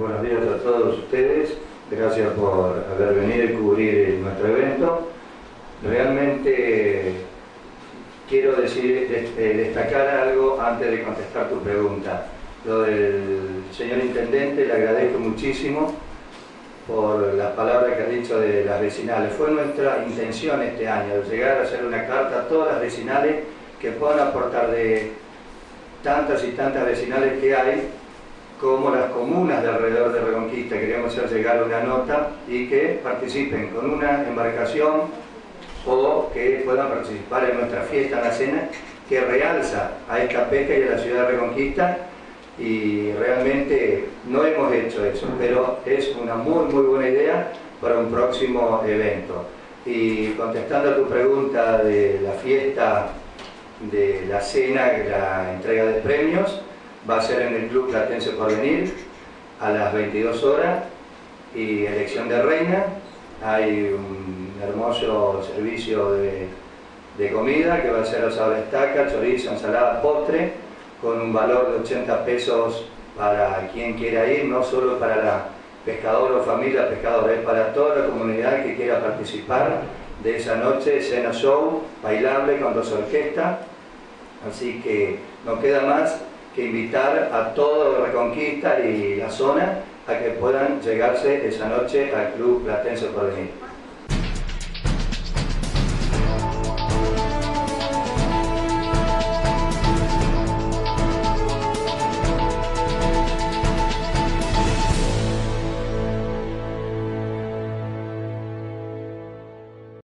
buenos días a todos ustedes. Gracias por haber venido y cubrir nuestro evento. Realmente quiero decir, eh, destacar algo antes de contestar tu pregunta. Lo del señor Intendente, le agradezco muchísimo por las palabras que ha dicho de las vecinales. Fue nuestra intención este año llegar a hacer una carta a todas las vecinales que puedan aportar de tantas y tantas vecinales que hay como las comunas de alrededor de Reconquista. Queríamos hacer llegar una nota y que participen con una embarcación o que puedan participar en nuestra fiesta, en la cena, que realza a esta pesca y a la ciudad de Reconquista y realmente no hemos hecho eso, pero es una muy muy buena idea para un próximo evento. Y contestando a tu pregunta de la fiesta, de la cena, la entrega de premios, va a ser en el Club Platense Porvenir a las 22 horas y elección de reina. Hay un hermoso servicio de, de comida que va a ser asado estaca, chorizo, ensalada, postre, con un valor de 80 pesos para quien quiera ir, no solo para la pescadora o familia pescadora, es para toda la comunidad que quiera participar de esa noche, cena show, bailable con dos orquestas, así que no queda más que invitar a todo Reconquista y la zona a que puedan llegarse esa noche al Club Platense por venir.